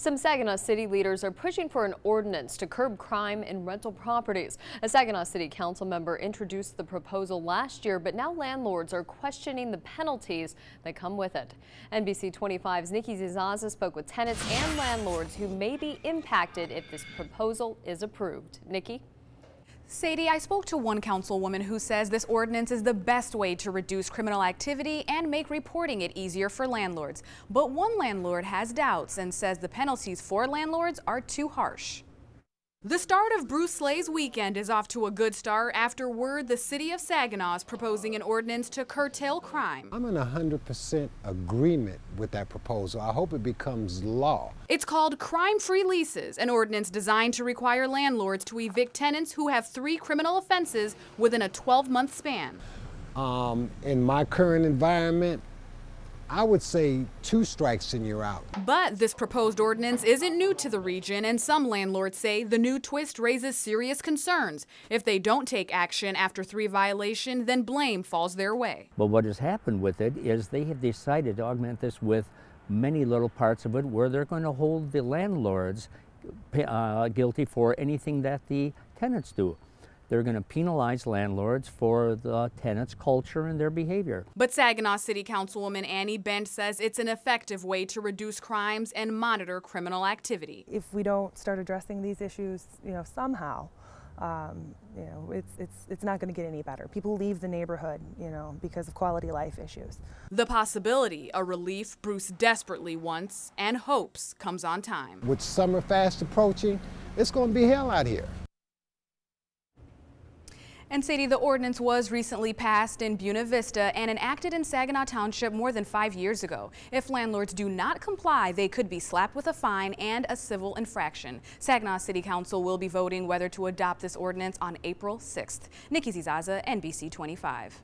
Some Saginaw City leaders are pushing for an ordinance to curb crime in rental properties. A Saginaw City Council member introduced the proposal last year, but now landlords are questioning the penalties that come with it. NBC 25's Nikki Zizaza spoke with tenants and landlords who may be impacted if this proposal is approved. Nikki? Sadie, I spoke to one councilwoman who says this ordinance is the best way to reduce criminal activity and make reporting it easier for landlords. But one landlord has doubts and says the penalties for landlords are too harsh. The start of Bruce Slay's weekend is off to a good start after word the city of Saginaw is proposing an ordinance to curtail crime. I'm in 100% agreement with that proposal. I hope it becomes law. It's called Crime Free Leases, an ordinance designed to require landlords to evict tenants who have three criminal offenses within a 12 month span. Um, in my current environment, I would say two strikes and you're out. But this proposed ordinance isn't new to the region, and some landlords say the new twist raises serious concerns. If they don't take action after three violation, then blame falls their way. But what has happened with it is they have decided to augment this with many little parts of it where they're going to hold the landlords uh, guilty for anything that the tenants do. They're going to penalize landlords for the tenants' culture and their behavior. But Saginaw City Councilwoman Annie Bent says it's an effective way to reduce crimes and monitor criminal activity. If we don't start addressing these issues, you know, somehow, um, you know, it's, it's, it's not going to get any better. People leave the neighborhood, you know, because of quality life issues. The possibility, a relief Bruce desperately wants and hopes comes on time. With summer fast approaching, it's going to be hell out here. And Sadie, the ordinance was recently passed in Buena Vista and enacted in Saginaw Township more than five years ago. If landlords do not comply, they could be slapped with a fine and a civil infraction. Saginaw City Council will be voting whether to adopt this ordinance on April 6th. Nikki Zizaza, NBC 25.